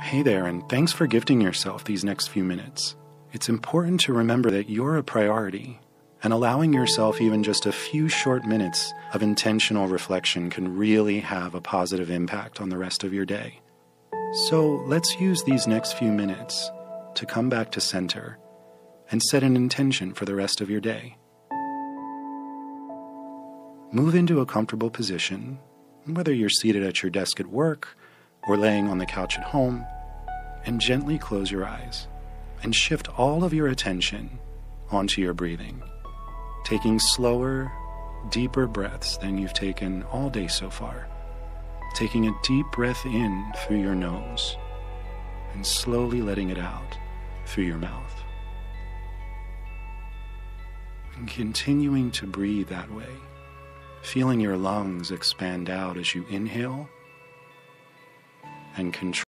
Hey there, and thanks for gifting yourself these next few minutes. It's important to remember that you're a priority, and allowing yourself even just a few short minutes of intentional reflection can really have a positive impact on the rest of your day. So let's use these next few minutes to come back to center and set an intention for the rest of your day. Move into a comfortable position, whether you're seated at your desk at work or laying on the couch at home, and gently close your eyes and shift all of your attention onto your breathing, taking slower, deeper breaths than you've taken all day so far. Taking a deep breath in through your nose and slowly letting it out through your mouth. And continuing to breathe that way, feeling your lungs expand out as you inhale and control.